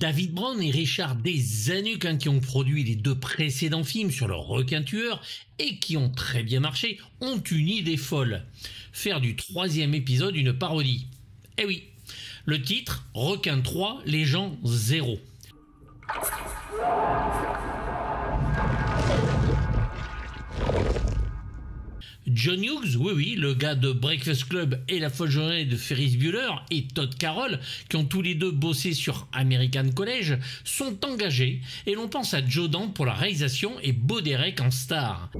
David Brown et Richard Desanuc hein, qui ont produit les deux précédents films sur le requin tueur et qui ont très bien marché, ont une idée folle. Faire du troisième épisode une parodie. Eh oui, le titre, Requin 3, les gens 0. John Hughes, oui oui, le gars de Breakfast Club et La Folle Journée de Ferris Bueller et Todd Carroll, qui ont tous les deux bossé sur American College, sont engagés et l'on pense à Joe Dante pour la réalisation et Bo Derek en star.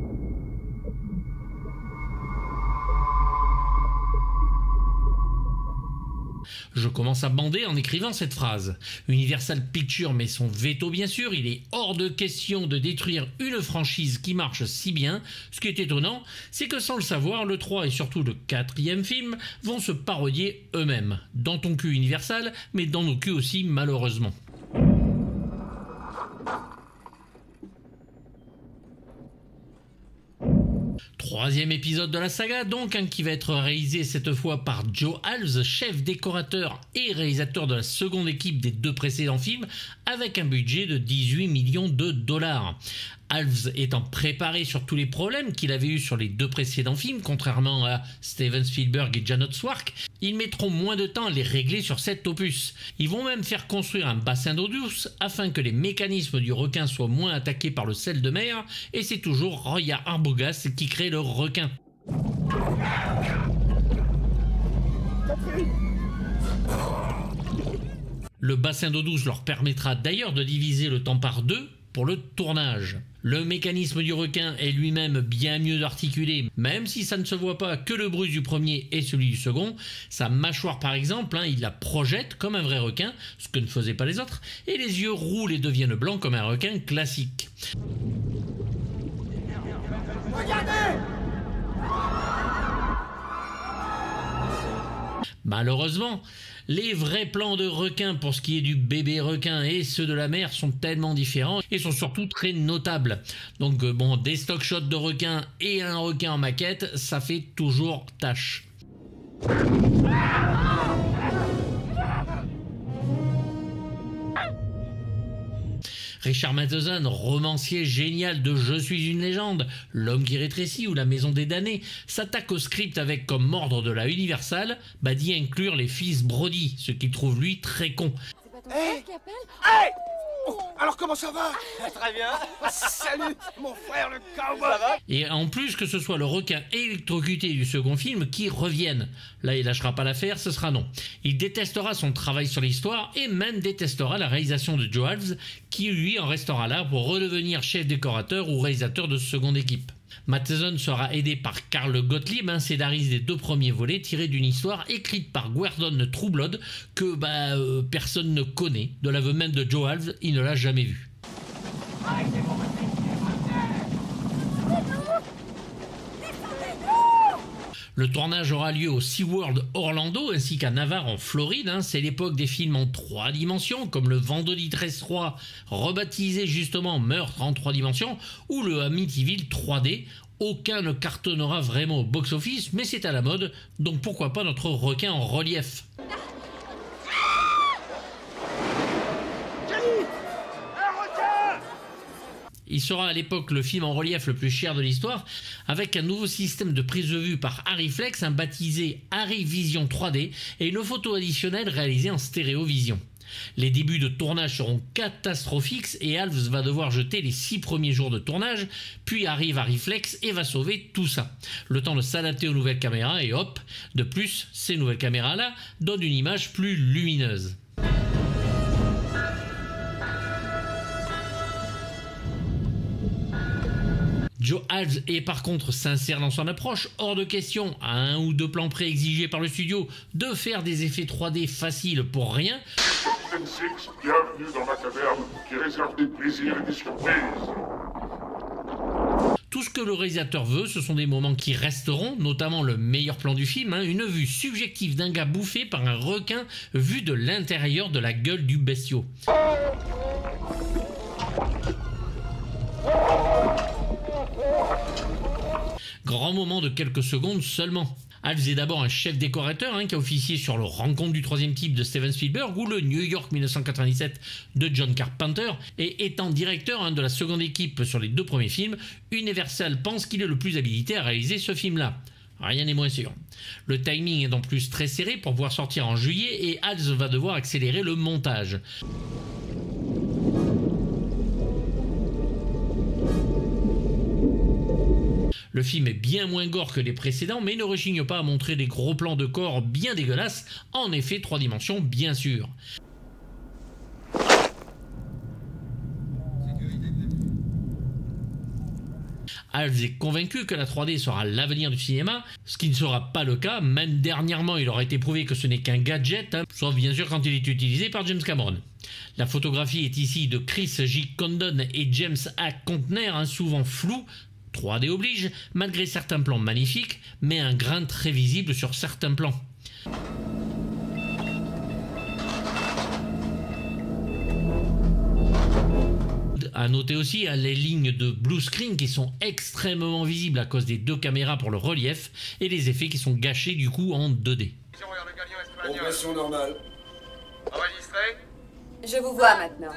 Je commence à bander en écrivant cette phrase. Universal Pictures met son veto bien sûr, il est hors de question de détruire une franchise qui marche si bien. Ce qui est étonnant, c'est que sans le savoir, le 3 et surtout le 4 film vont se parodier eux-mêmes. Dans ton cul Universal, mais dans nos culs aussi malheureusement. Troisième épisode de la saga, donc, hein, qui va être réalisé cette fois par Joe Alves, chef décorateur et réalisateur de la seconde équipe des deux précédents films, avec un budget de 18 millions de dollars. Alves étant préparé sur tous les problèmes qu'il avait eu sur les deux précédents films, contrairement à Steven Spielberg et Janet Swark, ils mettront moins de temps à les régler sur cet opus. Ils vont même faire construire un bassin d'eau douce afin que les mécanismes du requin soient moins attaqués par le sel de mer, et c'est toujours Roya Arbogast qui crée le requin. Le bassin d'eau douce leur permettra d'ailleurs de diviser le temps par deux pour le tournage. Le mécanisme du requin est lui-même bien mieux articulé, même si ça ne se voit pas que le bruit du premier et celui du second. Sa mâchoire par exemple, hein, il la projette comme un vrai requin, ce que ne faisaient pas les autres, et les yeux roulent et deviennent blancs comme un requin classique. Regardez Malheureusement, les vrais plans de requin pour ce qui est du bébé requin et ceux de la mer sont tellement différents et sont surtout très notables. Donc euh, bon, des stock shots de requins et un requin en maquette, ça fait toujours tâche. Richard Matheson, romancier génial de Je suis une légende, L'homme qui rétrécit ou La maison des damnés, s'attaque au script avec comme ordre de la Universal bah, d'y inclure les fils Brody, ce qu'il trouve lui très con. C'est pas alors comment ça va? Très bien. Salut, mon frère le cowboy. Et en plus que ce soit le requin électrocuté du second film qui revienne. Là, il lâchera pas l'affaire, ce sera non. Il détestera son travail sur l'histoire et même détestera la réalisation de Joe Alves, qui lui en restera là pour redevenir chef décorateur ou réalisateur de seconde équipe. Matheson sera aidé par Karl Gottlieb, un scénariste des deux premiers volets tirés d'une histoire écrite par Gordon Trueblood que bah, euh, personne ne connaît. De l'aveu même de Joe Alves, il ne l'a jamais vu. Le tournage aura lieu au SeaWorld Orlando ainsi qu'à Navarre en Floride. Hein. C'est l'époque des films en trois dimensions, comme le Vendredi 13-3, rebaptisé justement Meurtre en trois dimensions, ou le Amityville 3D. Aucun ne cartonnera vraiment au box-office, mais c'est à la mode, donc pourquoi pas notre requin en relief. Il sera à l'époque le film en relief le plus cher de l'histoire, avec un nouveau système de prise de vue par Harryflex, un baptisé Harry Vision 3D, et une photo additionnelle réalisée en stéréovision. Les débuts de tournage seront catastrophiques et Alves va devoir jeter les six premiers jours de tournage, puis arrive Harryflex et va sauver tout ça. Le temps de s'adapter aux nouvelles caméras et hop, de plus, ces nouvelles caméras-là donnent une image plus lumineuse. Joe Alves est par contre sincère dans son approche, hors de question, à un ou deux plans pré exigés par le studio, de faire des effets 3D faciles pour rien. bienvenue dans ma caverne qui réserve des plaisirs et des surprises. Tout ce que le réalisateur veut, ce sont des moments qui resteront, notamment le meilleur plan du film, hein, une vue subjective d'un gars bouffé par un requin vu de l'intérieur de la gueule du bestiau. Grand moment de quelques secondes seulement. Hals est d'abord un chef décorateur hein, qui a officié sur le Rencontre du troisième type de Steven Spielberg ou le New York 1997 de John Carpenter et étant directeur hein, de la seconde équipe sur les deux premiers films, Universal pense qu'il est le plus habilité à réaliser ce film-là. Rien n'est moins sûr. Le timing est en plus très serré pour pouvoir sortir en juillet et Hals va devoir accélérer le montage. Le film est bien moins gore que les précédents, mais ne rechigne pas à montrer des gros plans de corps bien dégueulasses, en effet trois dimensions bien sûr. Alves est convaincu que la 3D sera l'avenir du cinéma, ce qui ne sera pas le cas, même dernièrement il aurait été prouvé que ce n'est qu'un gadget, hein, sauf bien sûr quand il est utilisé par James Cameron. La photographie est ici de Chris J. Condon et James A. Contner, hein, souvent flou, 3D oblige, malgré certains plans magnifiques, mais un grain très visible sur certains plans. À noter aussi hein, les lignes de blue screen qui sont extrêmement visibles à cause des deux caméras pour le relief et les effets qui sont gâchés du coup en 2D. Compression normale. Enregistré Je vous vois maintenant.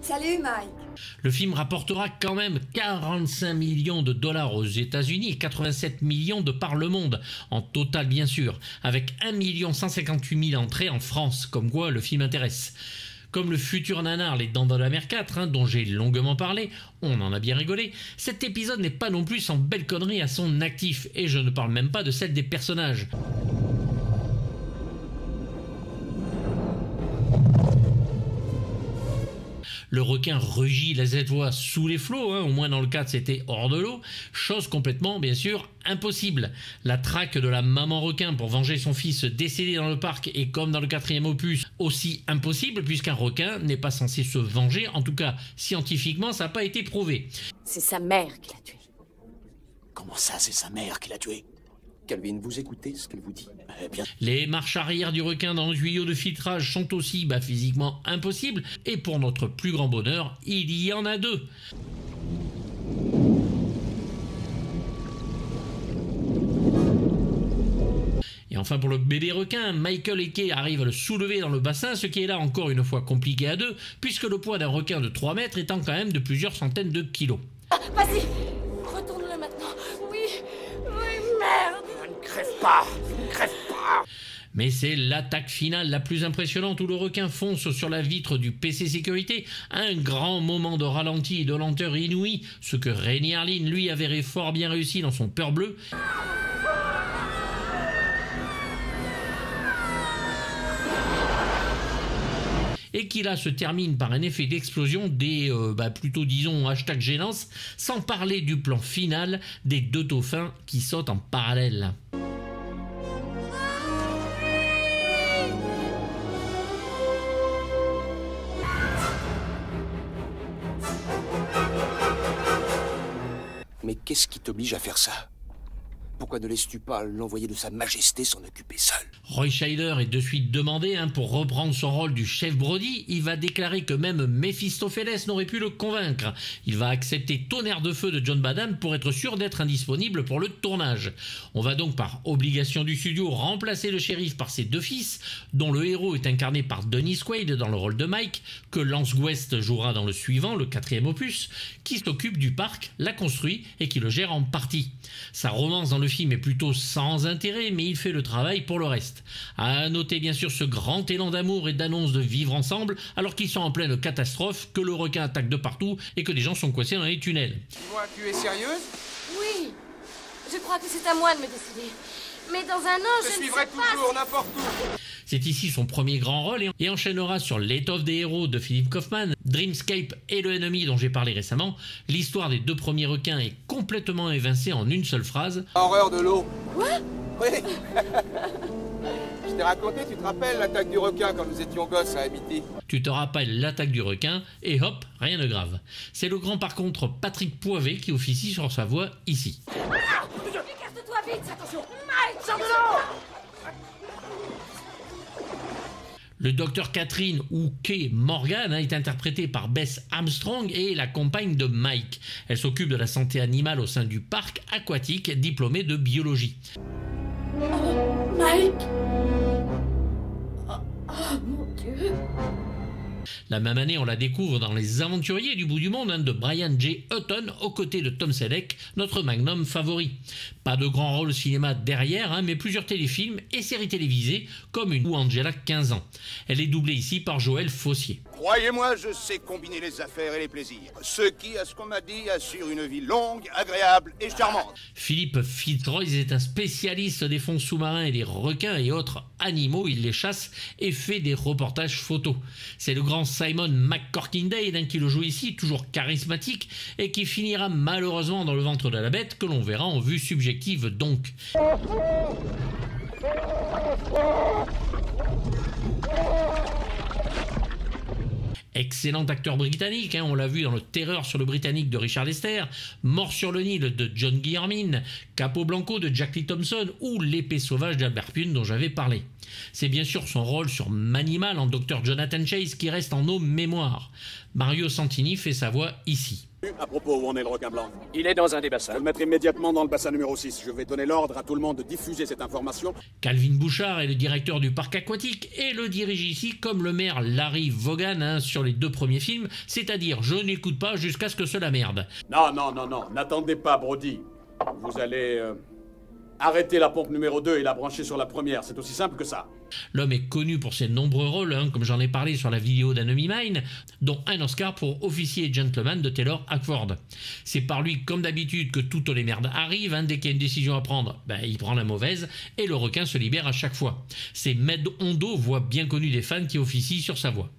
Salut Mike. Le film rapportera quand même 45 millions de dollars aux États-Unis et 87 millions de par le monde, en total bien sûr, avec 1 158 000 entrées en France, comme quoi le film intéresse. Comme le futur nanar Les Dents de la Mer 4, hein, dont j'ai longuement parlé, on en a bien rigolé, cet épisode n'est pas non plus sans belle connerie à son actif, et je ne parle même pas de celle des personnages. Le requin rugit la Z-voix sous les flots, hein, au moins dans le cadre c'était hors de l'eau, chose complètement bien sûr impossible. La traque de la maman requin pour venger son fils décédé dans le parc est comme dans le quatrième opus aussi impossible puisqu'un requin n'est pas censé se venger, en tout cas scientifiquement ça n'a pas été prouvé. C'est sa mère qui l'a tué. Comment ça, c'est sa mère qui l'a tué? Calvin, vous écoutez ce qu'elle vous dit eh bien... Les marches arrière du requin dans le tuyau de filtrage sont aussi bah, physiquement impossibles, et pour notre plus grand bonheur, il y en a deux. Et enfin pour le bébé requin, Michael et Kay arrivent à le soulever dans le bassin, ce qui est là encore une fois compliqué à deux, puisque le poids d'un requin de 3 mètres étant quand même de plusieurs centaines de kilos. Ah, Vas-y, Mais c'est l'attaque finale la plus impressionnante où le requin fonce sur la vitre du PC sécurité, un grand moment de ralenti et de lenteur inouïe, ce que Rainy Harlin lui avait fort bien réussi dans son peur bleu. et qui là se termine par un effet d'explosion des, euh, bah, plutôt disons, hashtag gênance, sans parler du plan final des deux dauphins qui sautent en parallèle. Mais qu'est-ce qui t'oblige à faire ça? Pourquoi ne laisses-tu pas l'envoyé de sa majesté s'en occuper seul? Roy Scheider est de suite demandé hein, pour reprendre son rôle du chef Brody. Il va déclarer que même Mephistopheles n'aurait pu le convaincre. Il va accepter Tonnerre de feu de John Badham pour être sûr d'être indisponible pour le tournage. On va donc par obligation du studio remplacer le shérif par ses deux fils, dont le héros est incarné par Dennis Quaid dans le rôle de Mike, que Lance West jouera dans le suivant, le quatrième opus, qui s'occupe du parc, la construit et qui le gère en partie. Sa romance dans le film est plutôt sans intérêt, mais il fait le travail pour le reste. À noter bien sûr ce grand élan d'amour et d'annonce de vivre ensemble, alors qu'ils sont en pleine catastrophe, que le requin attaque de partout et que des gens sont coincés dans les tunnels. Dis-moi, tu es sérieuse? Oui, je crois que c'est à moi de me décider. Mais dans un an, Je je, ne suivrai sais toujours, n'importe où C'est ici son premier grand rôle et- enchaînera sur L'étoffe des héros de Philippe Kaufman, Dreamscape et le ennemi dont j'ai parlé récemment. L'histoire des deux premiers requins est complètement évincée en une seule phrase. Horreur de l'eau Quoi? Oui Je t'ai raconté, tu te rappelles l'attaque du requin quand nous étions gosses à Amity Tu te rappelles l'attaque du requin et hop, rien de grave. C'est le grand par contre Patrick Poivet qui officie sur sa voix ici. Écarte-toi Le docteur Catherine ou Kay Morgan hein, est interprétée par Bess Armstrong et est la compagne de Mike. Elle s'occupe de la santé animale au sein du parc aquatique, diplômée de biologie. La même année, on la découvre dans Les Aventuriers du bout du monde hein, de Brian J. Hutton aux côtés de Tom Selleck, notre magnum favori. Pas de grand rôle cinéma derrière, hein, mais plusieurs téléfilms et séries télévisées comme une ou Angela 15 ans. Elle est doublée ici par Joël Fossier. Croyez-moi, je sais combiner les affaires et les plaisirs. Ce qui, à ce qu'on m'a dit, assure une vie longue, agréable et charmante. Philippe Fitzroy est un spécialiste des fonds sous-marins et des requins et autres animaux. Il les chasse et fait des reportages photos. C'est le grand Simon McCorkindale qui le joue ici, toujours charismatique, et qui finira malheureusement dans le ventre de la bête, que l'on verra en vue subjective donc. Excellent acteur britannique, hein, on l'a vu dans Le Terreur sur le Britannique de Richard Lester, Mort sur le Nil de John Guillermin, Capo Blanco de Jack Lee Thompson ou L'épée sauvage d'Albert Pune dont j'avais parlé. C'est bien sûr son rôle sur Manimal en Dr Jonathan Chase qui reste en nos mémoires. Mario Santini fait sa voix ici. À propos, où en est le requin blanc Il est dans un des bassins. Je vais le mettre immédiatement dans le bassin numéro 6. Je vais donner l'ordre à tout le monde de diffuser cette information. Calvin Bouchard est le directeur du parc aquatique et le dirige ici comme le maire Larry Vaughan hein, sur les deux premiers films, c'est-à-dire je n'écoute pas jusqu'à ce que cela merde. Non, non, non, non, n'attendez pas, Brody. Vous allez euh, arrêter la pompe numéro 2 et la brancher sur la première. C'est aussi simple que ça. L'homme est connu pour ses nombreux rôles, hein, comme j'en ai parlé sur la vidéo d'Enemy Mine, dont un Oscar pour Officier Gentleman de Taylor Hackford. C'est par lui, comme d'habitude, que toutes les merdes arrivent. Hein, dès qu'il y a une décision à prendre, ben, il prend la mauvaise et le requin se libère à chaque fois. C'est Med Hondo, voix bien connue des fans, qui officie sur sa voix.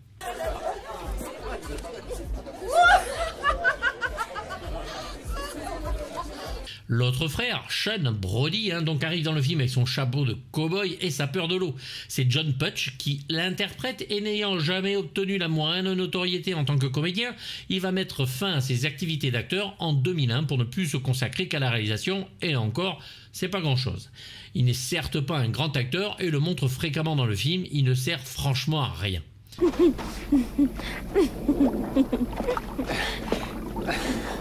L'autre frère, Sean Brody, hein, donc arrive dans le film avec son chapeau de cow-boy et sa peur de l'eau. C'est John Putch qui l'interprète et n'ayant jamais obtenu la moindre notoriété en tant que comédien, il va mettre fin à ses activités d'acteur en 2001 pour ne plus se consacrer qu'à la réalisation et encore, c'est pas grand-chose. Il n'est certes pas un grand acteur et le montre fréquemment dans le film, il ne sert franchement à rien.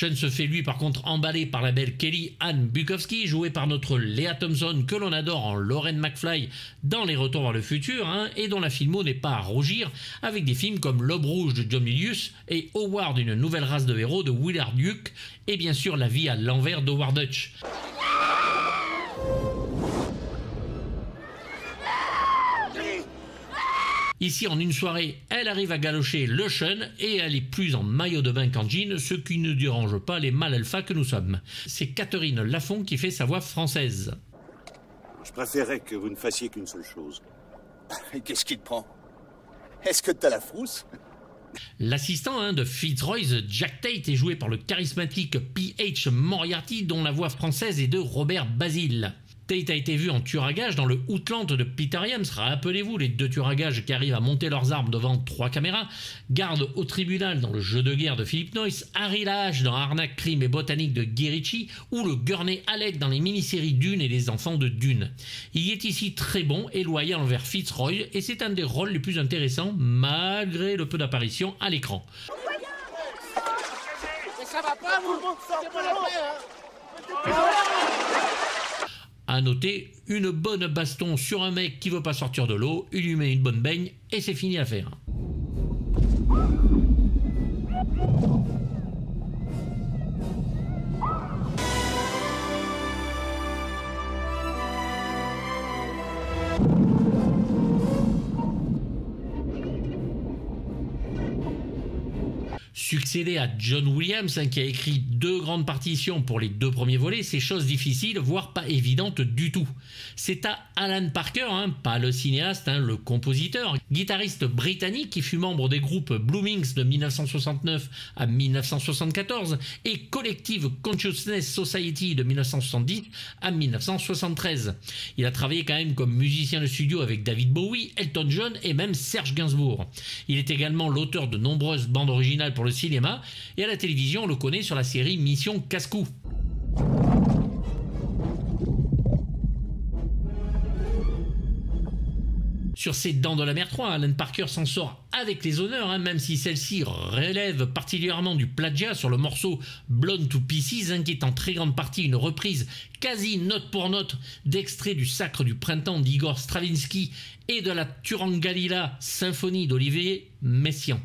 Se fait lui par contre emballer par la belle Kelly Ann Bukowski, jouée par notre Léa Thompson que l'on adore en Lauren McFly dans Les Retours vers le futur, hein, et dont la filmo n'est pas à rougir, avec des films comme L'Aube rouge de John Milius et Howard, une nouvelle race de héros de Willard Duke, et bien sûr La vie à l'envers d'Howard Dutch. Ici, en une soirée, elle arrive à galocher le Sean et elle est plus en maillot de bain qu'en jean, ce qui ne dérange pas les mal alpha que nous sommes. C'est Catherine Lafont qui fait sa voix française. Je préférerais que vous ne fassiez qu'une seule chose. Qu'est-ce qui te prend? Est-ce que t'as la frousse? L'assistant hein, de Fitzroy, Jack Tate, est joué par le charismatique P.H. Moriarty, dont la voix française est de Robert Basile. Tate a été vu en tueur à gage dans le Outland de Peter Yams. Rappelez-vous, les deux tueurs à gages qui arrivent à monter leurs armes devant trois caméras. Garde au tribunal dans le jeu de guerre de Philip Noyce. Harry Lage dans Arnaque, Crime et Botanique de Guy Ou le Gurney Alec dans les mini-séries Dune et les enfants de Dune. Il est ici très bon et loyal envers Fitzroy et c'est un des rôles les plus intéressants malgré le peu d'apparition à l'écran. À noter, une bonne baston sur un mec qui veut pas sortir de l'eau, il lui met une bonne baigne et c'est fini à faire. Succéder à John Williams, hein, qui a écrit deux grandes partitions pour les deux premiers volets, c'est chose difficile, voire pas évidente du tout. C'est à Alan Parker, hein, pas le cinéaste, hein, le compositeur, guitariste britannique qui fut membre des groupes Bloomings de 1969 à 1974 et Collective Consciousness Society de 1970 à 1973. Il a travaillé quand même comme musicien de studio avec David Bowie, Elton John et même Serge Gainsbourg. Il est également l'auteur de nombreuses bandes originales pour le cinéma et à la télévision on le connaît sur la série Mission Cascou. Sur ses Dents de la Mer 3, Alan Parker s'en sort avec les honneurs, hein, même si celle-ci relève particulièrement du plagiat sur le morceau Blown to Pieces, hein, qui est en très grande partie une reprise quasi note pour note d'extraits du Sacre du Printemps d'Igor Stravinsky et de la Turangalila Symphonie d'Olivier Messiaen.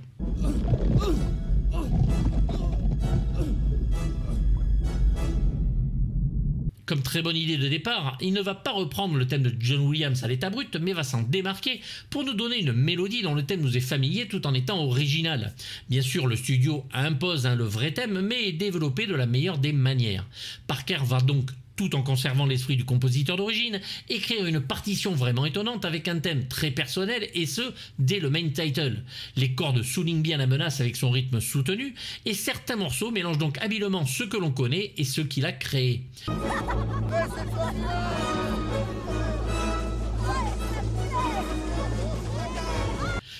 Comme très bonne idée de départ, il ne va pas reprendre le thème de John Williams à l'état brut, mais va s'en démarquer pour nous donner une mélodie dont le thème nous est familier tout en étant original. Bien sûr, le studio impose hein, le vrai thème, mais est développé de la meilleure des manières. Parker va donc tout en conservant l'esprit du compositeur d'origine, écrire une partition vraiment étonnante avec un thème très personnel et ce, dès le main title. Les cordes soulignent bien la menace avec son rythme soutenu et certains morceaux mélangent donc habilement ce que l'on connaît et ce qu'il a créé.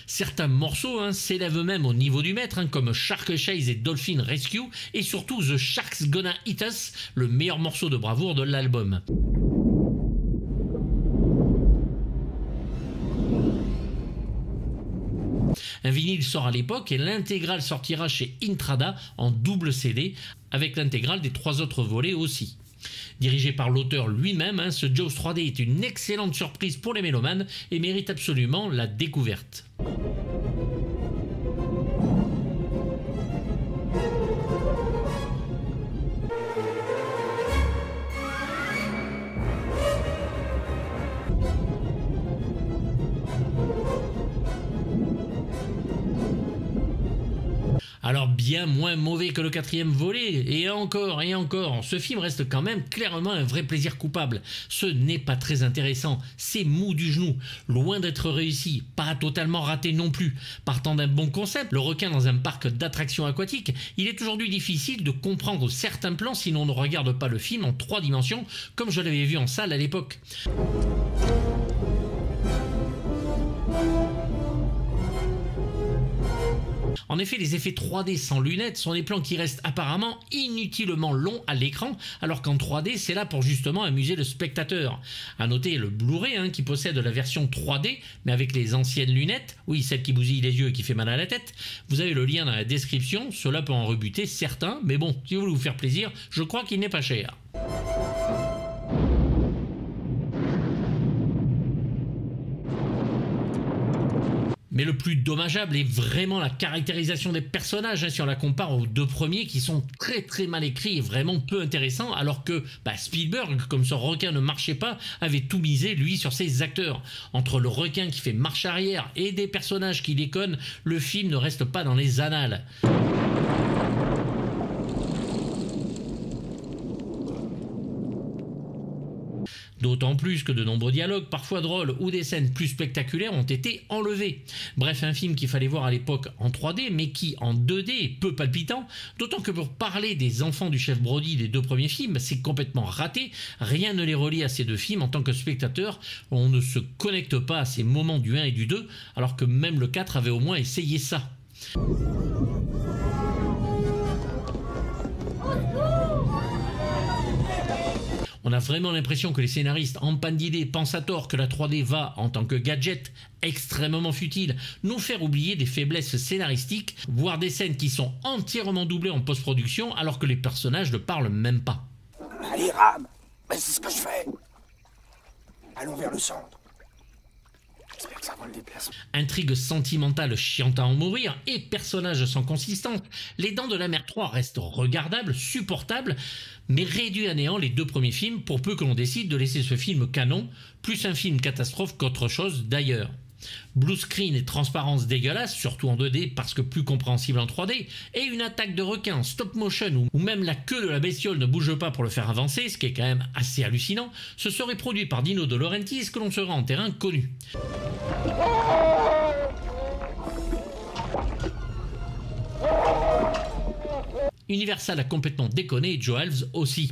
Certains morceaux hein, s'élèvent même au niveau du maître, hein, comme Shark Chase et Dolphin Rescue, et surtout The Shark's Gonna Eat Us, le meilleur morceau de bravoure de l'album. Un vinyle sort à l'époque et l'intégrale sortira chez Intrada en double CD, avec l'intégrale des trois autres volets aussi. Dirigé par l'auteur lui-même, hein, ce Jaws 3D est une excellente surprise pour les mélomanes et mérite absolument la découverte. Bien moins mauvais que le quatrième volet, et encore et encore, ce film reste quand même clairement un vrai plaisir coupable. Ce n'est pas très intéressant, c'est mou du genou, loin d'être réussi, pas totalement raté non plus. Partant d'un bon concept, le requin dans un parc d'attractions aquatiques, il est aujourd'hui difficile de comprendre certains plans si l'on ne regarde pas le film en trois dimensions, comme je l'avais vu en salle à l'époque. En effet, les effets 3D sans lunettes sont des plans qui restent apparemment inutilement longs à l'écran, alors qu'en 3D, c'est là pour justement amuser le spectateur. À noter le Blu-ray hein, qui possède la version 3D, mais avec les anciennes lunettes, oui, celle qui bousille les yeux et qui fait mal à la tête. Vous avez le lien dans la description, cela peut en rebuter certains, mais bon, si vous voulez vous faire plaisir, je crois qu'il n'est pas cher. Mais le plus dommageable est vraiment la caractérisation des personnages, hein, si on la compare aux deux premiers qui sont très très mal écrits et vraiment peu intéressants, alors que bah, Spielberg, comme ce requin ne marchait pas, avait tout misé lui sur ses acteurs. Entre le requin qui fait marche arrière et des personnages qui déconnent, le film ne reste pas dans les annales. D'autant plus que de nombreux dialogues, parfois drôles ou des scènes plus spectaculaires, ont été enlevés. Bref, un film qu'il fallait voir à l'époque en 3D, mais qui en 2D est peu palpitant, d'autant que pour parler des enfants du chef Brody des deux premiers films, c'est complètement raté, rien ne les relie à ces deux films en tant que spectateur, on ne se connecte pas à ces moments du 1 et du 2, alors que même le 4 avait au moins essayé ça. On a vraiment l'impression que les scénaristes en panne d'idées pensent à tort que la 3D va, en tant que gadget extrêmement futile, nous faire oublier des faiblesses scénaristiques, voire des scènes qui sont entièrement doublées en post-production alors que les personnages ne parlent même pas. Allez, rame C'est ce que je fais Allons vers le centre. Intrigue sentimentale chiante à en mourir et personnages sans consistance, Les Dents de la Mer 3 restent regardables, supportables, mais réduit à néant les deux premiers films pour peu que l'on décide de laisser ce film canon, plus un film catastrophe qu'autre chose d'ailleurs. Blue screen et transparence dégueulasse, surtout en 2D parce que plus compréhensible en 3D, et une attaque de requin stop motion où même la queue de la bestiole ne bouge pas pour le faire avancer, ce qui est quand même assez hallucinant, ce serait produit par Dino De Laurentiis que l'on sera en terrain connu. Universal a complètement déconné et Joe Alves aussi.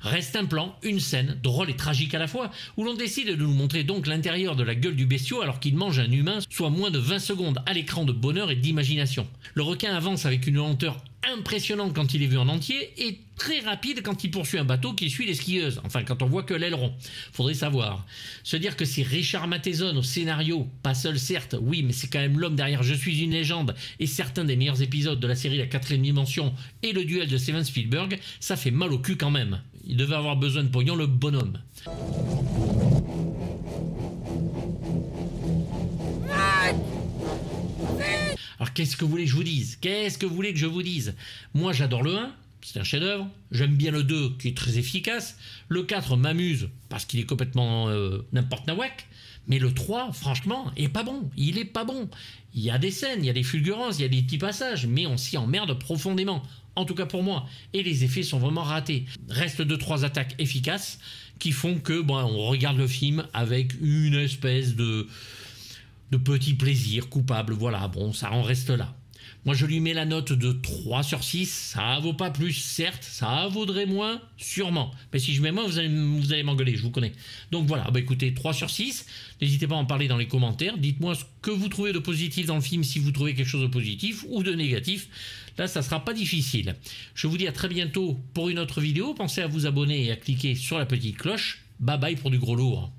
Reste un plan, une scène, drôle et tragique à la fois, où l'on décide de nous montrer donc l'intérieur de la gueule du bestiau alors qu'il mange un humain, soit moins de 20 secondes à l'écran de bonheur et d'imagination. Le requin avance avec une lenteur impressionnant quand il est vu en entier et très rapide quand il poursuit un bateau qui suit les skieuses. Enfin, quand on voit que l'aileron. Faudrait savoir. Se dire que c'est Richard Matheson au scénario, pas seul certes, oui, mais c'est quand même l'homme derrière Je suis une légende et certains des meilleurs épisodes de la série La quatrième dimension et le duel de Steven Spielberg, ça fait mal au cul quand même. Il devait avoir besoin de pognon, le bonhomme. Alors qu'est-ce que vous voulez que je vous dise? Qu'est-ce que vous voulez que je vous dise? Moi j'adore le 1, c'est un chef-d'œuvre. J'aime bien le 2 qui est très efficace. Le 4 m'amuse parce qu'il est complètement euh, n'importe nawak. Mais le 3, franchement, est pas bon. Il est pas bon. Il y a des scènes, il y a des fulgurances, il y a des petits passages, mais on s'y emmerde profondément. En tout cas pour moi. Et les effets sont vraiment ratés. Reste 2-3 attaques efficaces qui font que bon, on regarde le film avec une espèce de de petits plaisirs coupables. Voilà, bon, ça en reste là. Moi, je lui mets la note de 3 sur 6. Ça vaut pas plus, certes. Ça vaudrait moins, sûrement. Mais si je mets moins, vous allez, m'engueuler, je vous connais. Donc voilà, bah écoutez, 3 sur 6. N'hésitez pas à en parler dans les commentaires. Dites-moi ce que vous trouvez de positif dans le film, si vous trouvez quelque chose de positif ou de négatif. Là, ça sera pas difficile. Je vous dis à très bientôt pour une autre vidéo. Pensez à vous abonner et à cliquer sur la petite cloche. Bye bye pour du gros lourd.